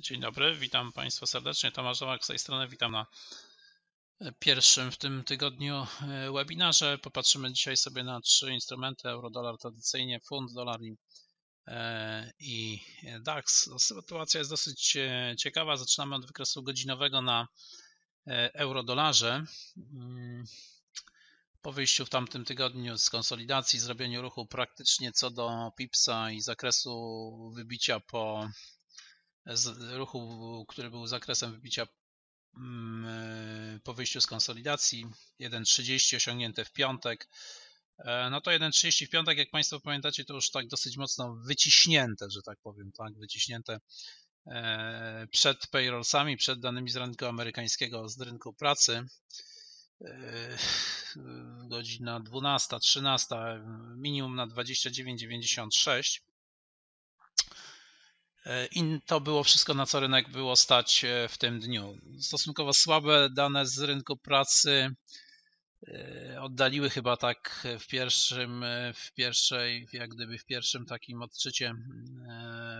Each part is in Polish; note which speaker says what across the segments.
Speaker 1: Dzień dobry, witam Państwa serdecznie. Tomasz Nowak z tej strony. Witam na pierwszym w tym tygodniu e, webinarze. Popatrzymy dzisiaj sobie na trzy instrumenty: euro, dolar tradycyjnie, funt, dolar i, e, i DAX. No, sytuacja jest dosyć e, ciekawa. Zaczynamy od wykresu godzinowego na euro-dolarze. Mm, po wyjściu w tamtym tygodniu z konsolidacji, zrobieniu ruchu praktycznie co do PIPSA i zakresu wybicia po ruchu, który był zakresem wybicia mm, e, po wyjściu z konsolidacji 1.30 osiągnięte w piątek. E, no to 1.30 w piątek, jak Państwo pamiętacie, to już tak dosyć mocno wyciśnięte, że tak powiem, tak, wyciśnięte e, przed payrollsami, przed danymi z rynku amerykańskiego, z rynku pracy. Godzina 12, 13, minimum na 29,96. E, I to było wszystko, na co rynek było stać e, w tym dniu. Stosunkowo słabe dane z rynku pracy e, oddaliły chyba tak w pierwszym, w pierwszej, jak gdyby w pierwszym takim odczycie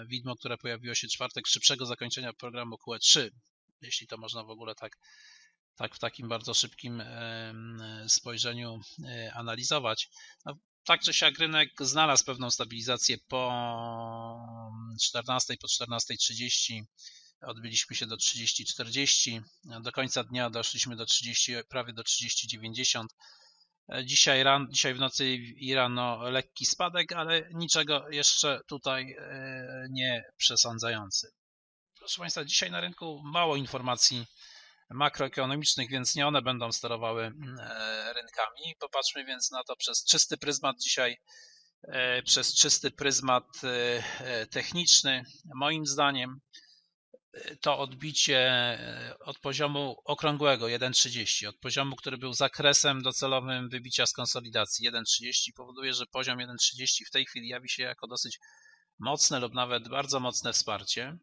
Speaker 1: widmo, które pojawiło się czwartek szybszego zakończenia programu QE3, jeśli to można w ogóle tak, tak w takim bardzo szybkim spojrzeniu analizować. No, tak czy siak rynek znalazł pewną stabilizację po 14, po 14.30 odbyliśmy się do 30-40. Do końca dnia doszliśmy do 30, prawie do 30-90. Dzisiaj, dzisiaj w nocy Iran no, lekki spadek, ale niczego jeszcze tutaj e, nie przesądzający. Proszę Państwa, dzisiaj na rynku mało informacji makroekonomicznych, więc nie one będą sterowały mm, e, rynkami. Popatrzmy więc na to przez czysty pryzmat dzisiaj, e, przez czysty pryzmat e, techniczny. Moim zdaniem to odbicie od poziomu okrągłego 1,30, od poziomu, który był zakresem docelowym wybicia z konsolidacji 1,30 powoduje, że poziom 1,30 w tej chwili jawi się jako dosyć mocne lub nawet bardzo mocne wsparcie.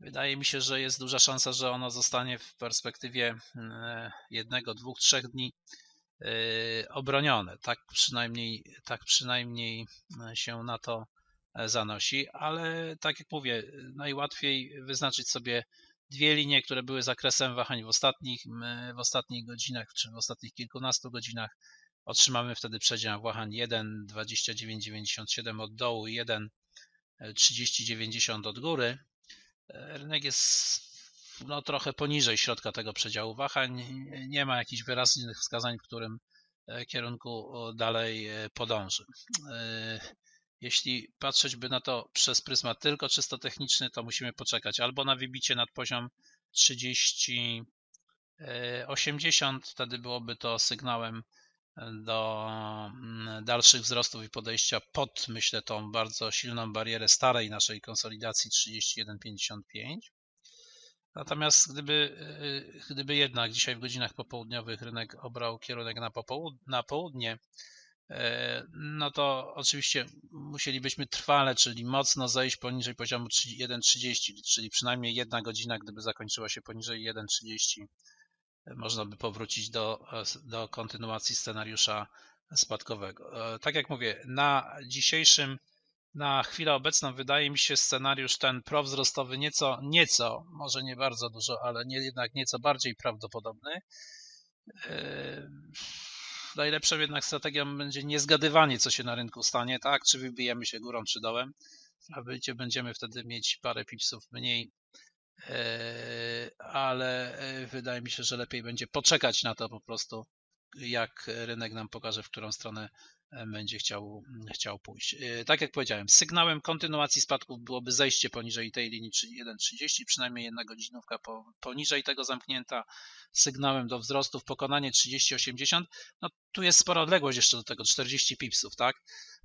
Speaker 1: Wydaje mi się, że jest duża szansa, że ono zostanie w perspektywie e, jednego, dwóch, trzech dni e, obronione. Tak przynajmniej, tak przynajmniej e, się na to zanosi, ale tak jak mówię, najłatwiej wyznaczyć sobie dwie linie, które były zakresem wahań w ostatnich, w ostatnich godzinach, czy w ostatnich kilkunastu godzinach. Otrzymamy wtedy przedział wahań 1,2997 od dołu i 1,3090 od góry. Rynek jest no, trochę poniżej środka tego przedziału wahań. Nie ma jakichś wyraźnych wskazań, w którym e, kierunku dalej e, podąży. E, jeśli patrzeć by na to przez pryzmat tylko czysto techniczny, to musimy poczekać albo na wybicie nad poziom 30 80, wtedy byłoby to sygnałem do mm, dalszych wzrostów i podejścia pod, myślę, tą bardzo silną barierę starej naszej konsolidacji 31,55. Natomiast gdyby, y, gdyby jednak dzisiaj w godzinach popołudniowych rynek obrał kierunek na, popołud na południe, y, no to oczywiście musielibyśmy trwale, czyli mocno zejść poniżej poziomu 1,30, czyli przynajmniej jedna godzina, gdyby zakończyła się poniżej 1,30 można by powrócić do, do kontynuacji scenariusza spadkowego. E, tak jak mówię, na dzisiejszym, na chwilę obecną wydaje mi się scenariusz ten prowzrostowy nieco, nieco, może nie bardzo dużo, ale nie, jednak nieco bardziej prawdopodobny. E, najlepszą jednak strategią będzie niezgadywanie, co się na rynku stanie, tak? Czy wybijemy się górą, czy dołem. W będziemy wtedy mieć parę pipsów mniej ale e, wydaje mi się, że lepiej będzie poczekać na to po prostu, jak rynek nam pokaże, w którą stronę e, będzie chciał, chciał pójść. Tak jak powiedziałem, sygnałem kontynuacji spadków byłoby zejście poniżej tej linii 1,30, przynajmniej jedna godzinówka poniżej tego zamknięta, sygnałem do wzrostów pokonanie 30,80. No tu jest spora odległość jeszcze do tego, 40 pipsów, tak?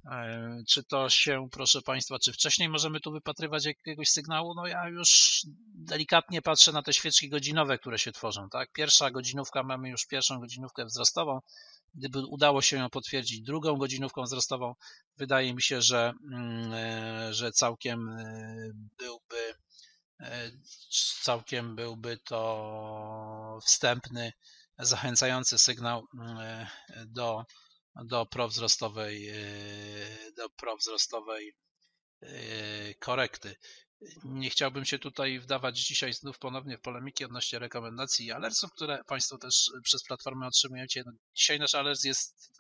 Speaker 1: E, czy to się, proszę Państwa, czy wcześniej możemy tu wypatrywać jakiegoś sygnału? No ja już delikatnie patrzę na te świeczki godzinowe, które się tworzą. Tak? Pierwsza godzinówka, mamy już pierwszą godzinówkę wzrostową. Gdyby udało się ją potwierdzić drugą godzinówką wzrostową, wydaje mi się, że, mm, e, że całkiem e, byłby całkiem byłby to wstępny, zachęcający sygnał mm, do do prowzrostowej, e, do prowzrostowej e, korekty. Nie chciałbym się tutaj wdawać dzisiaj znów ponownie w polemiki odnośnie rekomendacji i alertsów, które Państwo też przez platformę otrzymujecie. No, dzisiaj nasz alert jest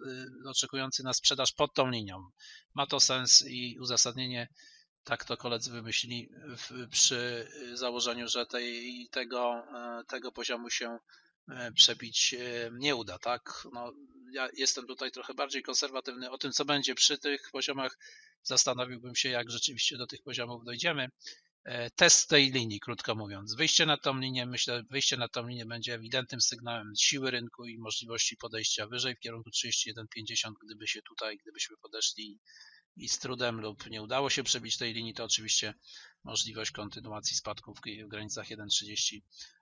Speaker 1: y, oczekujący na sprzedaż pod tą linią. Ma to sens i uzasadnienie tak to koledzy wymyślili w, przy założeniu, że tej, tego, tego poziomu się przebić nie uda, tak? No, ja jestem tutaj trochę bardziej konserwatywny o tym, co będzie przy tych poziomach. Zastanowiłbym się, jak rzeczywiście do tych poziomów dojdziemy. Test tej linii, krótko mówiąc. Wyjście na tą linię, myślę, wyjście na tą linię będzie ewidentnym sygnałem siły rynku i możliwości podejścia wyżej w kierunku 31,50, gdyby się tutaj, gdybyśmy podeszli i z trudem lub nie udało się przebić tej linii, to oczywiście możliwość kontynuacji spadków w granicach 1,30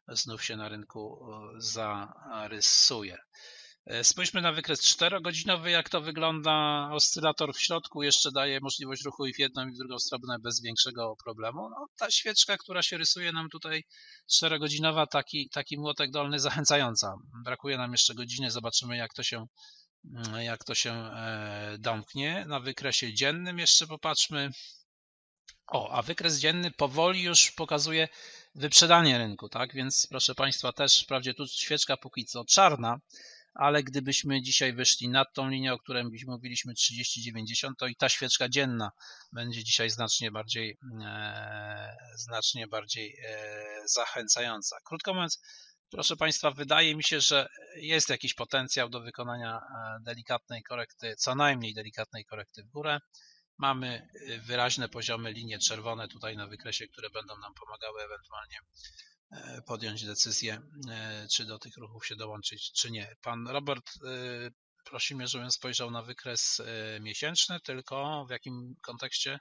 Speaker 1: znów się na rynku e, zarysuje. E, spójrzmy na wykres 4-godzinowy, jak to wygląda. Oscylator w środku jeszcze daje możliwość ruchu i w jedną i w drugą stronę bez większego problemu. No, ta świeczka, która się rysuje nam tutaj 4-godzinowa, taki, taki młotek dolny zachęcająca. Brakuje nam jeszcze godziny, zobaczymy jak to się Mm, jak to się e, domknie. Na wykresie dziennym jeszcze popatrzmy. O, a wykres dzienny powoli już pokazuje wyprzedanie rynku, tak? Więc proszę Państwa, też wprawdzie tu świeczka póki co czarna, ale gdybyśmy dzisiaj wyszli nad tą linię, o której mówiliśmy 30-90, to i ta świeczka dzienna będzie dzisiaj znacznie bardziej, e, znacznie bardziej e, zachęcająca. Krótko mówiąc, Proszę Państwa, wydaje mi się, że jest jakiś potencjał do wykonania e, delikatnej korekty, co najmniej delikatnej korekty w górę. Mamy e, wyraźne poziomy, linie czerwone tutaj na wykresie, które będą nam pomagały ewentualnie podjąć decyzję, czy do tych ruchów się dołączyć, czy nie. Pan Robert prosi mnie, żebym spojrzał na wykres miesięczny, tylko w jakim kontekście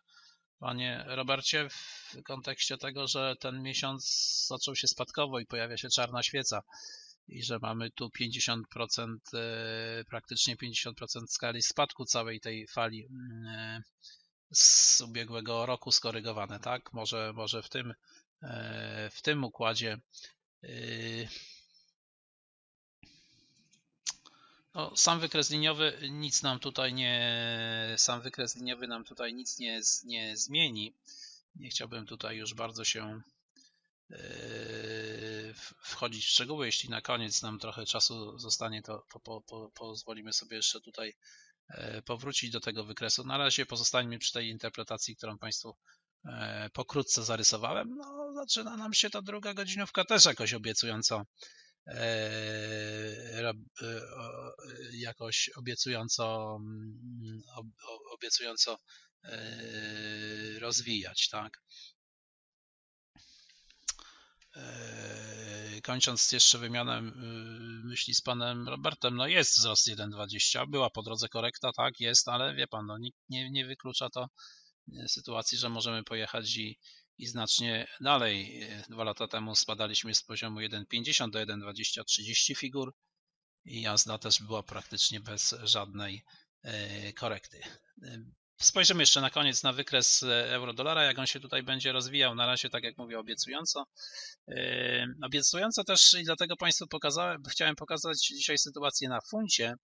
Speaker 1: Panie Robercie, w kontekście tego, że ten miesiąc zaczął się spadkowo i pojawia się czarna świeca i że mamy tu 50%, e, praktycznie 50% skali spadku całej tej fali e, z ubiegłego roku skorygowane, tak? Może, może w tym, e, w tym układzie no, sam wykres liniowy nic nam tutaj nie, sam wykres liniowy nam tutaj nic nie, nie zmieni. Nie chciałbym tutaj już bardzo się yy, wchodzić w szczegóły. Jeśli na koniec nam trochę czasu zostanie, to, po, po, pozwolimy sobie jeszcze tutaj powrócić do tego wykresu. Na razie pozostańmy przy tej interpretacji, którą Państwu pokrótce zarysowałem. No, zaczyna nam się ta druga godzinówka też jakoś obiecująco E, e, jakoś obiecująco, mm, obiecująco e, rozwijać, tak. Kończąc jeszcze wymianę myśli z panem Robertem, no jest wzrost 1,20, była po drodze korekta, tak, jest, ale wie pan, no nikt nie, nie wyklucza to sytuacji, że możemy pojechać i, i znacznie dalej. Dwa lata temu spadaliśmy z poziomu 1,50 do 1,20 30 figur i jazda też była praktycznie bez żadnej e, korekty. E, spojrzymy jeszcze na koniec na wykres euro-dolara, jak on się tutaj będzie rozwijał. Na razie, tak jak mówię, obiecująco. E, obiecująco też i dlatego Państwu pokazałem, chciałem pokazać dzisiaj sytuację na funcie.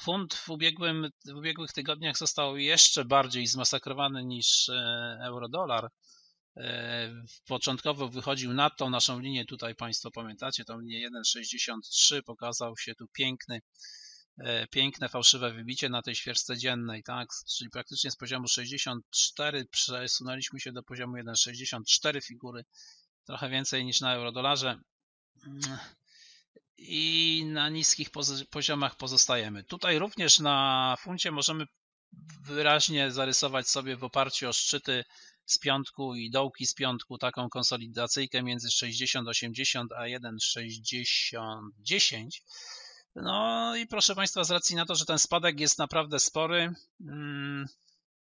Speaker 1: Funt w, ubiegłym, w ubiegłych tygodniach został jeszcze bardziej zmasakrowany niż euro-dolar. E, początkowo wychodził nad tą naszą linię, tutaj Państwo pamiętacie, tą linię 1,63, pokazał się tu piękny, e, piękne fałszywe wybicie na tej świeżce dziennej, tak, czyli praktycznie z poziomu 64 przesunęliśmy się do poziomu 1,64 figury, trochę więcej niż na eurodolarze i na niskich poziomach pozostajemy. Tutaj również na funcie możemy wyraźnie zarysować sobie w oparciu o szczyty z piątku i dołki z piątku taką konsolidacyjkę między 60-80 a 1,60-10. No i proszę Państwa, z racji na to, że ten spadek jest naprawdę spory, mm,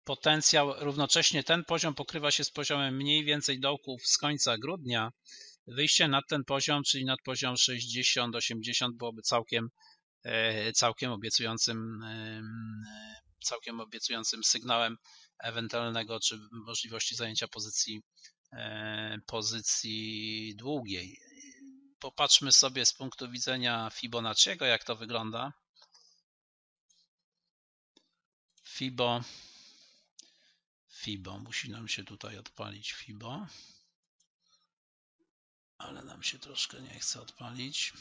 Speaker 1: potencjał, równocześnie ten poziom pokrywa się z poziomem mniej więcej dołków z końca grudnia, wyjście nad ten poziom, czyli nad poziom 60-80 byłoby całkiem, e, całkiem obiecującym całkiem obiecującym sygnałem ewentualnego czy możliwości zajęcia pozycji, e, pozycji długiej. Popatrzmy sobie z punktu widzenia Fibonacciego, jak to wygląda. Fibo, FIBO. Musi nam się tutaj odpalić FIBO. Ale nam się troszkę nie chce odpalić.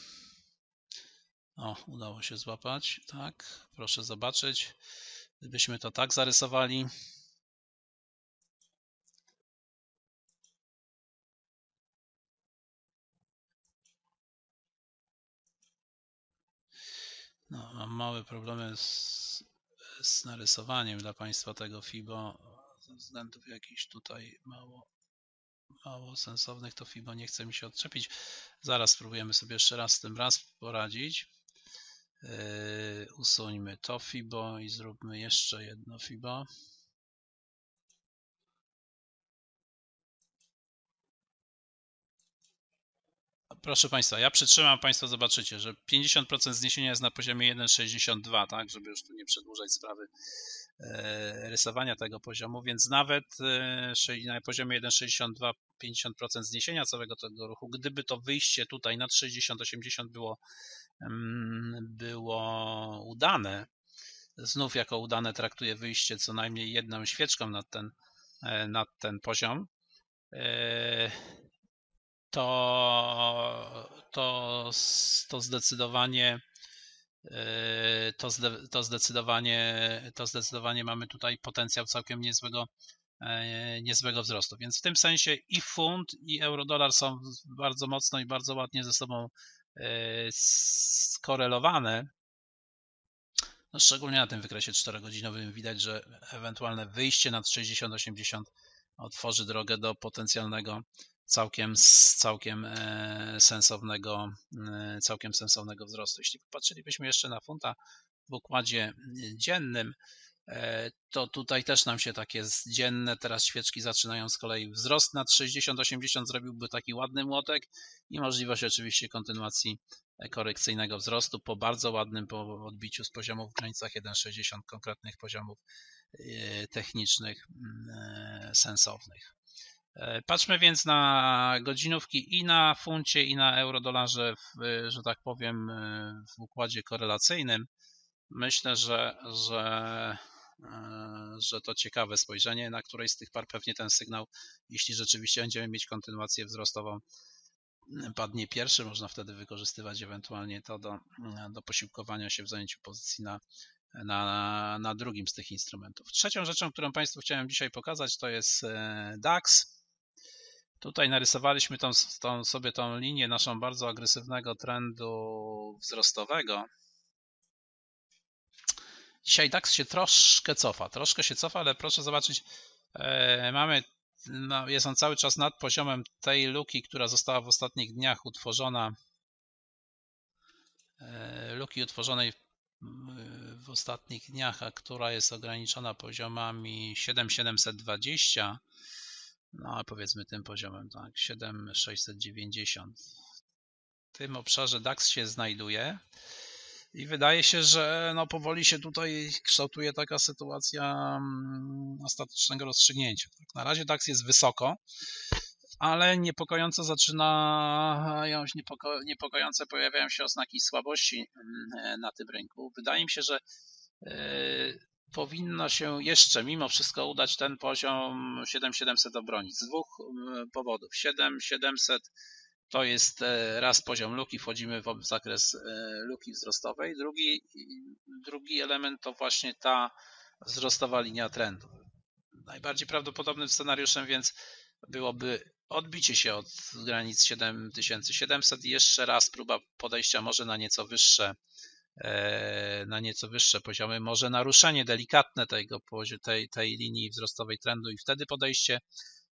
Speaker 1: O, udało się złapać. Tak, proszę zobaczyć. Gdybyśmy to tak zarysowali. No, mam małe problemy z, z narysowaniem dla Państwa tego FIBO ze względów jakichś tutaj mało, mało sensownych to FIBO nie chce mi się odczepić. Zaraz spróbujemy sobie jeszcze raz z tym raz poradzić. Yy, usuńmy to FIBO i zróbmy jeszcze jedno FIBO. Proszę Państwa, ja przytrzymam, Państwo zobaczycie, że 50% zniesienia jest na poziomie 1,62, tak, żeby już tu nie przedłużać sprawy rysowania tego poziomu, więc nawet e, na poziomie 1,62 50% zniesienia całego tego ruchu, gdyby to wyjście tutaj nad 60-80 było, mm, było udane, znów jako udane traktuję wyjście co najmniej jedną świeczką nad ten, e, nad ten poziom, to, to, to zdecydowanie e, to, zde, to, zdecydowanie, to zdecydowanie mamy tutaj potencjał całkiem niezłego, e, niezłego wzrostu. Więc w tym sensie i funt, i euro-dolar są bardzo mocno i bardzo ładnie ze sobą e, skorelowane. No szczególnie na tym wykresie 4-godzinowym widać, że ewentualne wyjście nad 60-80 otworzy drogę do potencjalnego całkiem, całkiem e, sensownego, e, całkiem sensownego wzrostu. Jeśli popatrzylibyśmy jeszcze na funta w układzie dziennym, e, to tutaj też nam się takie dzienne teraz świeczki zaczynają z kolei wzrost nad 60-80 zrobiłby taki ładny młotek i możliwość oczywiście kontynuacji korekcyjnego wzrostu po bardzo ładnym po odbiciu z poziomów w granicach 1,60 konkretnych poziomów technicznych sensownych. E, patrzmy więc na godzinówki i na funcie, i na eurodolarze, w, że tak powiem, e, w układzie korelacyjnym. Myślę, że, że, e, że to ciekawe spojrzenie, na której z tych par pewnie ten sygnał, jeśli rzeczywiście będziemy mieć kontynuację wzrostową, padnie pierwszy, można wtedy wykorzystywać ewentualnie to do, do posiłkowania się w zajęciu pozycji na, na, na drugim z tych instrumentów. Trzecią rzeczą, którą Państwu chciałem dzisiaj pokazać, to jest DAX. Tutaj narysowaliśmy tą, tą, sobie tą linię naszą bardzo agresywnego trendu wzrostowego. Dzisiaj DAX się troszkę cofa, troszkę się cofa, ale proszę zobaczyć, e, mamy, no, jest on cały czas nad poziomem tej luki, która została w ostatnich dniach utworzona, e, luki utworzonej w ostatnich dniach, a która jest ograniczona poziomami 7720 no powiedzmy tym poziomem, tak, 7690. W tym obszarze DAX się znajduje i wydaje się, że no powoli się tutaj kształtuje taka sytuacja mm, ostatecznego rozstrzygnięcia. Tak, na razie DAX jest wysoko, ale niepokojąco zaczynają, niepoko, niepokojące pojawiają się oznaki słabości mm, na tym rynku. Wydaje mi się, że e, powinno się jeszcze mimo wszystko udać ten poziom 7700 obronić z dwóch mm, powodów. 7700 to jest e, raz poziom luki, wchodzimy w zakres e, luki wzrostowej. Drugi, drugi element to właśnie ta wzrostowa linia trendu. Najbardziej prawdopodobnym scenariuszem więc byłoby odbicie się od granic 7700 i jeszcze raz próba podejścia może na nieco wyższe na nieco wyższe poziomy, może naruszenie delikatne tego, tej, tej linii wzrostowej trendu i wtedy podejście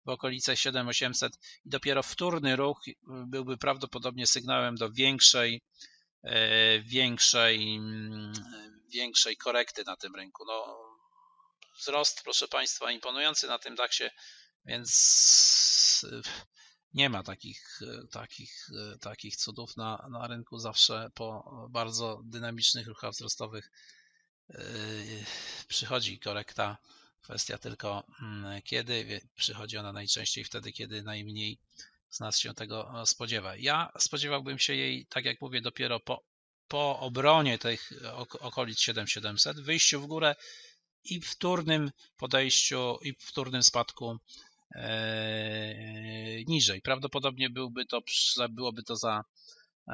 Speaker 1: w okolice 7800 i dopiero wtórny ruch byłby prawdopodobnie sygnałem do większej, e, większej, mm, większej korekty na tym rynku. No, wzrost, proszę Państwa, imponujący na tym DAXie, więc nie ma takich, e, takich, e, takich cudów na, na rynku. Zawsze po bardzo dynamicznych ruchach wzrostowych e, przychodzi korekta. Kwestia tylko mm, kiedy. Przychodzi ona najczęściej wtedy, kiedy najmniej z nas się tego spodziewa. Ja spodziewałbym się jej, tak jak mówię, dopiero po, po obronie tych okolic 7700, wyjściu w górę i wtórnym podejściu i wtórnym spadku niżej. Prawdopodobnie byłby to, byłoby to za,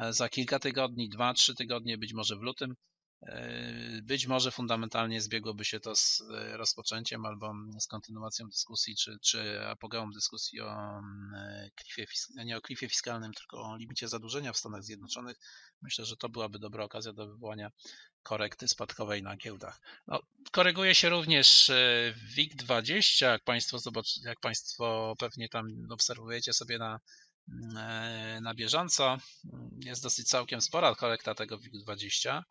Speaker 1: za kilka tygodni, dwa, trzy tygodnie, być może w lutym. E, być może fundamentalnie zbiegłoby się to z e, rozpoczęciem albo z kontynuacją dyskusji, czy, czy apogeum dyskusji o mm, e, klifie, nie o klifie fiskalnym, tylko o limicie zadłużenia w Stanach Zjednoczonych. Myślę, że to byłaby dobra okazja do wywołania korekty spadkowej na giełdach. No, koryguje się również WIG20, jak Państwo, zobacz, jak Państwo pewnie tam obserwujecie sobie na, mm, na bieżąco. Jest dosyć całkiem spora korekta tego WIG20.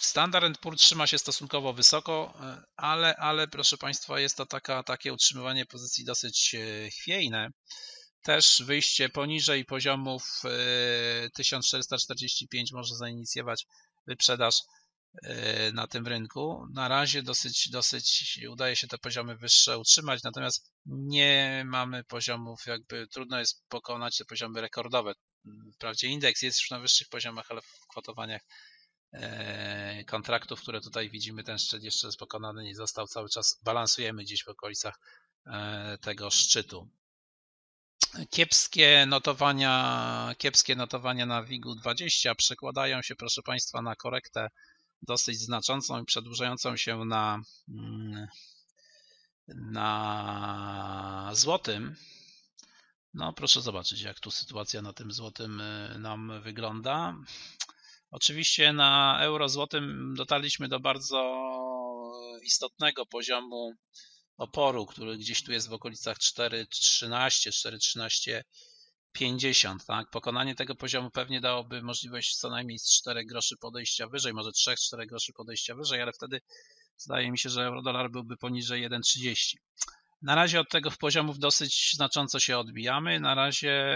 Speaker 1: Standard Poor trzyma się stosunkowo wysoko, ale, ale proszę Państwa, jest to taka, takie utrzymywanie pozycji dosyć e, chwiejne. Też wyjście poniżej poziomów 1445 e, może zainicjować wyprzedaż na tym rynku. Na razie dosyć, dosyć udaje się te poziomy wyższe utrzymać, natomiast nie mamy poziomów, jakby trudno jest pokonać te poziomy rekordowe. Wprawdzie indeks jest już na wyższych poziomach, ale w kwotowaniach e, kontraktów, które tutaj widzimy, ten szczyt jeszcze jest pokonany nie został. Cały czas balansujemy gdzieś w okolicach e, tego szczytu. Kiepskie notowania, kiepskie notowania na WIG-u 20 przekładają się, proszę Państwa, na korektę dosyć znaczącą i przedłużającą się na, mm, na złotym. No proszę zobaczyć, jak tu sytuacja na tym złotym y, nam wygląda. Oczywiście na euro złotym dotarliśmy do bardzo istotnego poziomu oporu, który gdzieś tu jest w okolicach 4,13, 4,13, 50, tak? Pokonanie tego poziomu pewnie dałoby możliwość co najmniej z 4 groszy podejścia wyżej, może 3-4 groszy podejścia wyżej, ale wtedy zdaje mi się, że euro-dolar byłby poniżej 1,30. Na razie od tego poziomów dosyć znacząco się odbijamy. Na razie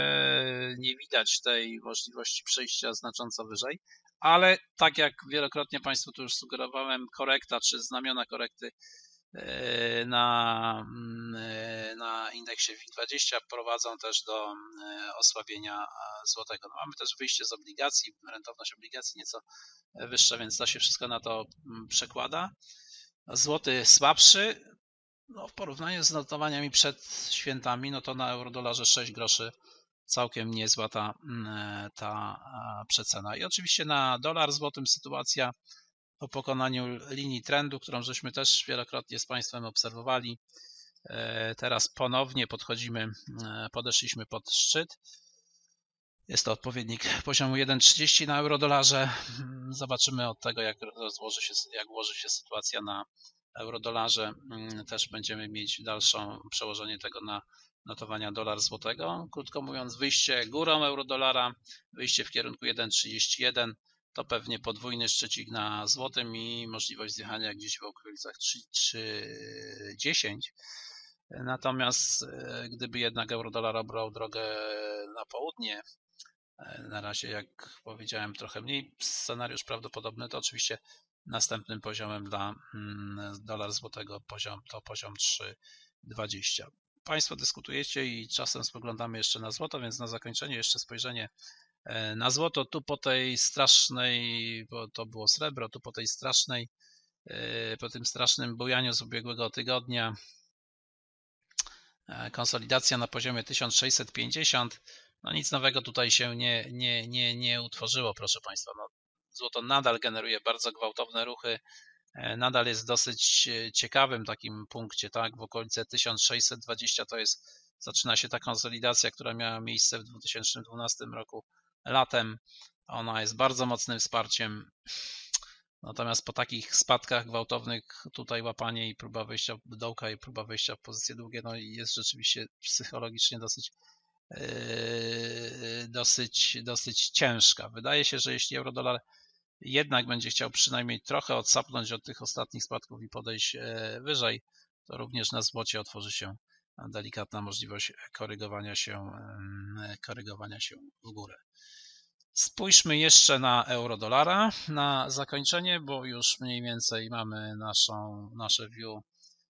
Speaker 1: nie widać tej możliwości przejścia znacząco wyżej, ale tak jak wielokrotnie Państwu tu już sugerowałem, korekta czy znamiona korekty na, mm, e, na indeksie WIG20 prowadzą też do e, osłabienia złotego. No mamy też wyjście z obligacji, rentowność obligacji nieco wyższa, więc to się wszystko na to mm, przekłada. Złoty słabszy, no, w porównaniu z notowaniami przed świętami, no to na euro-dolarze 6 groszy całkiem niezła ta, mm, ta przecena. I oczywiście na dolar złotym sytuacja po pokonaniu linii trendu, którą żeśmy też wielokrotnie z Państwem obserwowali. E, teraz ponownie podchodzimy, e, podeszliśmy pod szczyt. Jest to odpowiednik poziomu 1,30 na euro-dolarze. Zobaczymy od tego, jak, rozłoży się, jak ułoży się sytuacja na euro-dolarze mm, też będziemy mieć dalsze przełożenie tego na notowania dolar złotego. Krótko mówiąc, wyjście górą euro-dolara, wyjście w kierunku 1,31 to pewnie podwójny szczycik na złotym i możliwość zjechania gdzieś w okolicach 3,10. Natomiast e, gdyby jednak euro-dolar obrał drogę na południe, e, na razie jak powiedziałem trochę mniej scenariusz prawdopodobny, to oczywiście Następnym poziomem dla mm, dolar złotego poziom to poziom 3,20. Państwo dyskutujecie i czasem spoglądamy jeszcze na złoto, więc na zakończenie jeszcze spojrzenie e, na złoto. Tu po tej strasznej, bo to było srebro, tu po tej strasznej, e, po tym strasznym bujaniu z ubiegłego tygodnia e, konsolidacja na poziomie 1650. No nic nowego tutaj się nie, nie, nie, nie utworzyło, proszę Państwa. No, złoto nadal generuje bardzo gwałtowne ruchy, e, nadal jest dosyć e, ciekawym takim punkcie, tak, w okolice 1620 to jest, zaczyna się ta konsolidacja, która miała miejsce w 2012 roku latem, ona jest bardzo mocnym wsparciem, natomiast po takich spadkach gwałtownych tutaj łapanie i próba wejścia w dołka i próba wejścia w pozycje długie, no jest rzeczywiście psychologicznie dosyć yy, dosyć, dosyć ciężka. Wydaje się, że jeśli euro-dolar jednak będzie chciał przynajmniej trochę odsapnąć od tych ostatnich spadków i podejść e, wyżej, to również na złocie otworzy się delikatna możliwość korygowania się, korygowania się w górę. Spójrzmy jeszcze na euro-dolara na zakończenie, bo już mniej więcej mamy naszą, nasze view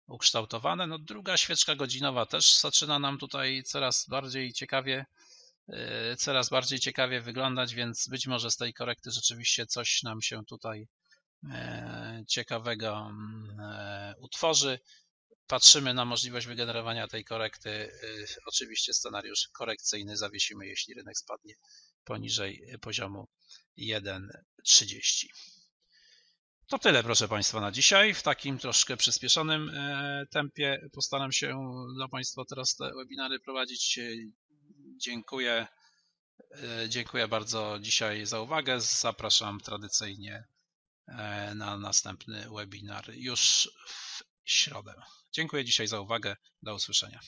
Speaker 1: ukształtowane. No, druga świeczka godzinowa też zaczyna nam tutaj coraz bardziej ciekawie Y, coraz bardziej ciekawie wyglądać, więc być może z tej korekty rzeczywiście coś nam się tutaj e, ciekawego mm, e, utworzy. Patrzymy na możliwość wygenerowania tej korekty. E, oczywiście scenariusz korekcyjny zawiesimy, jeśli rynek spadnie poniżej poziomu 1,30. To tyle, proszę Państwa, na dzisiaj. W takim troszkę przyspieszonym tempie postaram się dla Państwa teraz te webinary prowadzić. Dziękuję. Dziękuję bardzo dzisiaj za uwagę. Zapraszam tradycyjnie na następny webinar już w środę. Dziękuję dzisiaj za uwagę. Do usłyszenia.